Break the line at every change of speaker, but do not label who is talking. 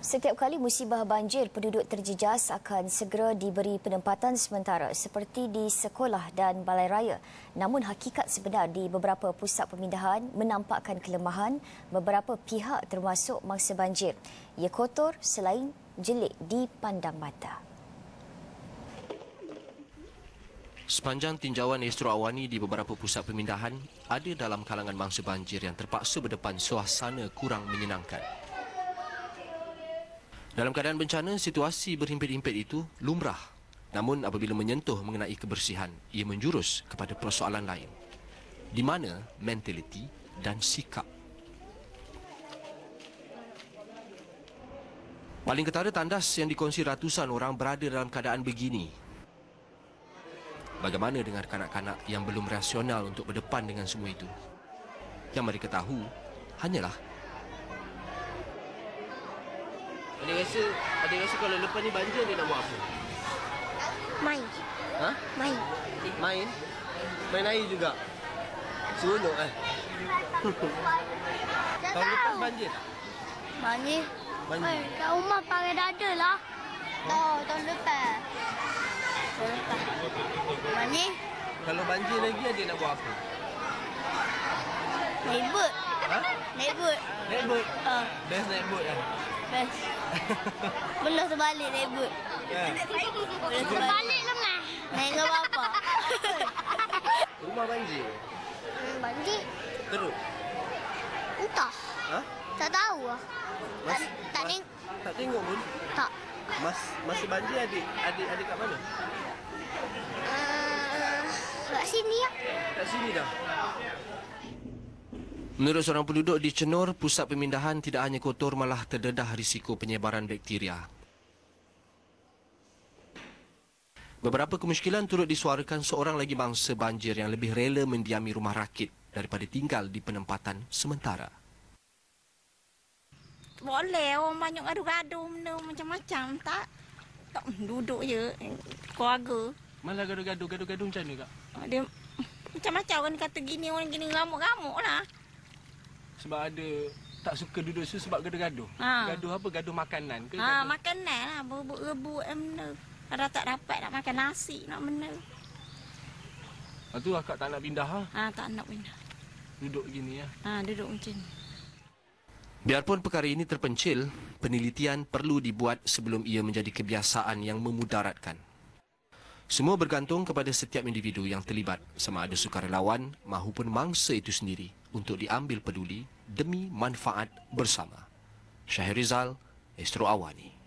Setiap kali musibah banjir, penduduk terjejas akan segera diberi penempatan sementara seperti di sekolah dan balai raya. Namun hakikat sebenar di beberapa pusat pemindahan menampakkan kelemahan beberapa pihak termasuk mangsa banjir. Ia kotor selain jelik di pandang mata.
Sepanjang tinjauan Astro Awani di beberapa pusat pemindahan, ada dalam kalangan mangsa banjir yang terpaksa berdepan suasana kurang menyenangkan. Dalam keadaan bencana, situasi berhimpit-himpit itu lumrah. Namun apabila menyentuh mengenai kebersihan, ia menjurus kepada persoalan lain. Di mana mentaliti dan sikap. Paling ketara tandas yang dikongsi ratusan orang berada dalam keadaan begini. Bagaimana dengan kanak-kanak yang belum rasional untuk berdepan dengan semua itu? Yang mereka tahu hanyalah
Adik rasa, adik rasa kalau lepas ni banjir dia nak buat apa?
Main.
Ha?
Main.
Main? Main air juga? Seronok eh? Tahun lepas banjir tak?
Banjir.
Banjir.
Eh, kat rumah pakai dada lah. Oh, tahun lepas. Tahun lepas. Banjir.
Kalau banjir lagi adik nak buat apa?
Boat.
Ha?
Naik boat.
Naik boat?
Ah,
Best naik boat lah.
best. Belah terbalik naik boat.
Ya.
Terbalik lemah. Naik dengan bapak.
Rumah banjir?
Hmm, banjir.
Teruk?
Entah.
Ha?
Tak tahu lah. Tak,
Mas-
tak
mas-
ni.
Tak tengok pun?
Tak.
Mas, masa banjir adik, adik, adik kat mana?
Uh, kat sini lah.
Kat sini dah.
Menurut seorang penduduk di Cenor, pusat pemindahan tidak hanya kotor malah terdedah risiko penyebaran bakteria. Beberapa kemusykilan turut disuarakan seorang lagi bangsa banjir yang lebih rela mendiami rumah rakit daripada tinggal di penempatan sementara.
Boleh orang banyak gaduh-gaduh benda macam-macam tak? Tak duduk je keluarga.
Malah gaduh-gaduh, gaduh-gaduh macam mana kak?
Dia macam-macam orang kata gini orang gini ngamuk-ngamuk lah.
Sebab ada tak suka duduk situ sebab gaduh-gaduh.
Ha.
Gaduh apa? Gaduh makanan ke?
Ha,
gaduh...
makanan lah, berebut-rebut eh, benda. Kalau tak dapat nak makan nasi nak benda.
Lepas tu akak tak nak pindah ha?
Ha, tak nak benda.
Duduk gini ya.
Ha, duduk macam ni.
Biarpun perkara ini terpencil, penelitian perlu dibuat sebelum ia menjadi kebiasaan yang memudaratkan. Semua bergantung kepada setiap individu yang terlibat sama ada sukarelawan mahupun mangsa itu sendiri untuk diambil peduli demi manfaat bersama. Syahir Rizal, Astro Awani.